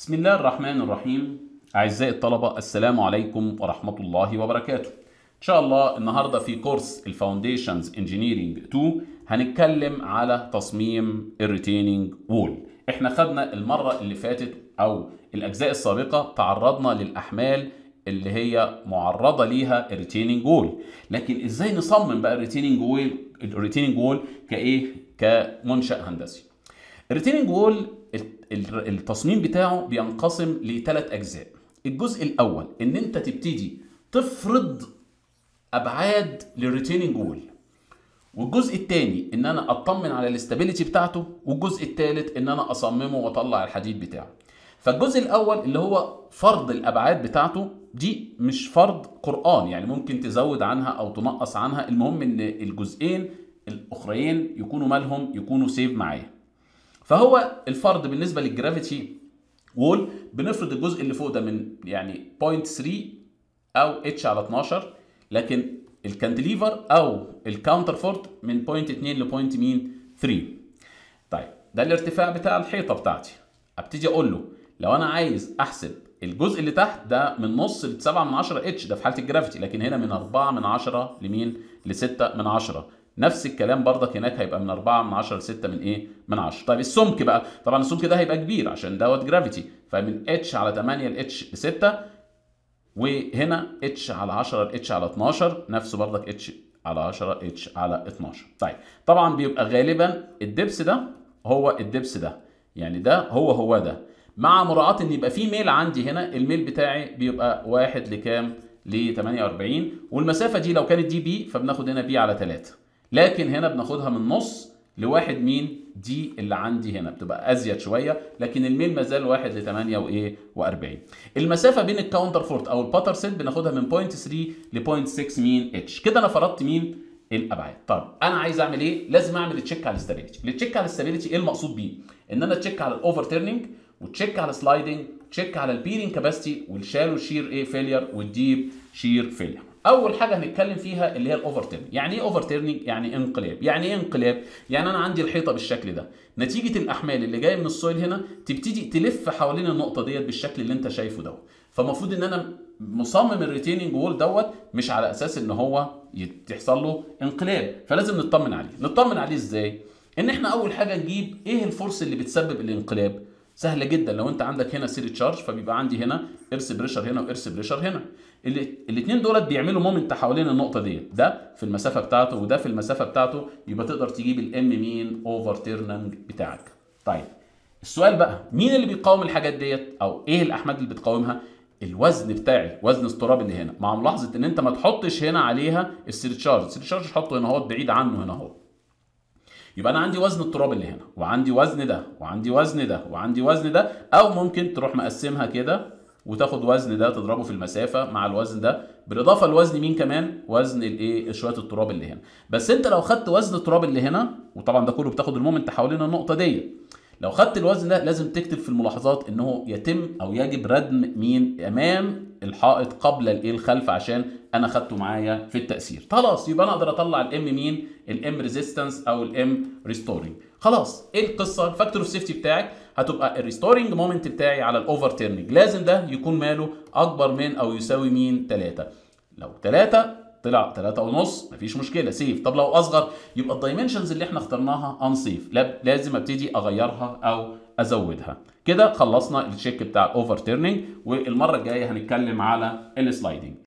بسم الله الرحمن الرحيم. أعزائي الطلبة السلام عليكم ورحمة الله وبركاته. إن شاء الله النهاردة في كورس ال foundations engineering 2 هنتكلم على تصميم ال retaining wall إحنا خدنا المرة اللي فاتت أو الأجزاء السابقة تعرضنا للأحمال اللي هي معرضة ليها ال retaining wall لكن إزاي نصمم بقى ال retaining wall ال retaining wall كإيه؟ كمنشأ هندسي. ال retaining wall التصميم بتاعه بينقسم لثلاث أجزاء. الجزء الأول إن أنت تبتدي تفرض أبعاد لل retaining wall والجزء الثاني إن أنا أطمن على ال stability بتاعته. والجزء الثالث إن أنا أصممه وأطلع الحديد بتاعه. فالجزء الأول اللي هو فرض الأبعاد بتاعته دي مش فرض قرآن يعني ممكن تزود عنها أو تنقص عنها. المهم إن الجزئين الاخرين يكونوا مالهم يكونوا safe معايا. فهو الفرض بالنسبة لل gravity wall بنفرض الجزء اللي فوق ده من يعني 0.3 أو H على 12 لكن ال cantilever أو ال counterfort من 0.2 ل 0.3 طيب ده الارتفاع بتاع الحيطة بتاعتي. أبتدي أقول له لو أنا عايز أحسب الجزء اللي تحت ده من نص ل 7 من 10 H ده في حالة ال gravity لكن هنا من 4 من 10 لمين؟ ل 6 من 10 نفس الكلام برضك هناك هيبقى من 4 من 10 ل 6 من إيه؟ من 10 طيب السمك بقى طبعا السمك ده هيبقى كبير عشان دوت gravity فمن اتش على 8 ل اتش ل 6 وهنا اتش على 10 ل اتش على 12 نفسه برضك H على 10 H على 12 طيب طبعا بيبقى غالبا ال depth ده هو ال depth ده يعني ده هو هو ده. مع مراعاة إن يبقى في ميل عندي هنا الميل بتاعي بيبقى واحد لكام؟ ل 48 والمسافة دي لو كانت دي B فبناخد هنا B على 3 لكن هنا بناخدها من نص لواحد مين دي اللي عندي هنا بتبقى أزيد شوية لكن الميل ما زال 1 ل 8 وايه و40 المسافة بين ال counterfort أو ال buttressed بناخدها من 0.3 ل 0.6 مين H كده أنا فرضت مين؟ الأبعاد. طب أنا عايز أعمل إيه؟ لازم أعمل check على ال stability ال check على ال stability إيه المقصود بيه؟ إن أنا check على ال overturning و check على ال sliding check على ال bearing capacity وال shallow shear إيه failure وال deep shear failure أول حاجة هنتكلم فيها اللي هي ال overturning يعني إيه over يعني انقلاب. يعني إيه انقلاب؟ يعني أنا عندي الحيطة بالشكل ده. نتيجة الأحمال اللي جاية من ال soil هنا تبتدي تلف حوالين النقطة ديت بالشكل اللي أنت شايفه دوت فالمفروض إن أنا مصمم ال retaining wall دوت مش على أساس إن هو تحصل له انقلاب. فلازم نطمن عليه. نطمن عليه إزاي؟ إن إحنا أول حاجة نجيب إيه ال force اللي بتسبب الانقلاب؟ سهلة جدا. لو انت عندك هنا surcharge فبيبقى عندي هنا earth pressure هنا و earth pressure هنا. الاثنين دولت بيعملوا moment حوالين النقطة ديت. ده في المسافة بتاعته وده في المسافة بتاعته. يبقى تقدر تجيب ال M مين overturning بتاعك. طيب السؤال بقى مين اللي بيقاوم الحاجات ديت؟ أو إيه الأحمال اللي بتقاومها؟ الوزن بتاعي وزن التراب اللي هنا. مع ملاحظة إن أنت ما تحطش هنا عليها ال surcharge. ال surcharge حطه هنا اهو بعيد عنه هنا اهو يبقى أنا عندي وزن التراب اللي هنا وعندي وزن ده وعندي وزن ده وعندي وزن ده أو ممكن تروح مقسمها كده وتاخد وزن ده تضربه في المسافة مع الوزن ده. بالإضافة لوزن مين كمان؟ وزن الإيه؟ شوية التراب اللي هنا. بس أنت لو خدت وزن التراب اللي هنا وطبعا ده كله بتاخد ال moment حوالين النقطة دي لو خدت الوزن ده لازم تكتب في الملاحظات انه يتم أو يجب ردم مين أمام الحائط قبل الإيه؟ الخلف عشان أنا خدته معايا في التأثير. خلاص يبقى أنا أقدر أطلع ال M مين؟ ال M resistance أو ال M restoring خلاص إيه القصة؟ ال factor of بتاعك هتبقى ال restoring moment بتاعي على ال overturning لازم ده يكون ماله أكبر من أو يساوي مين؟ 3 لو 3 طلع 3 ونص مفيش مشكلة safe. طب لو أصغر يبقى ال dimensions اللي إحنا اخترناها unsafe لازم أبتدي أغيرها أو أزودها. كده خلصنا ال check بتاع ال overturning والمرة الجاية هنتكلم على ال sliding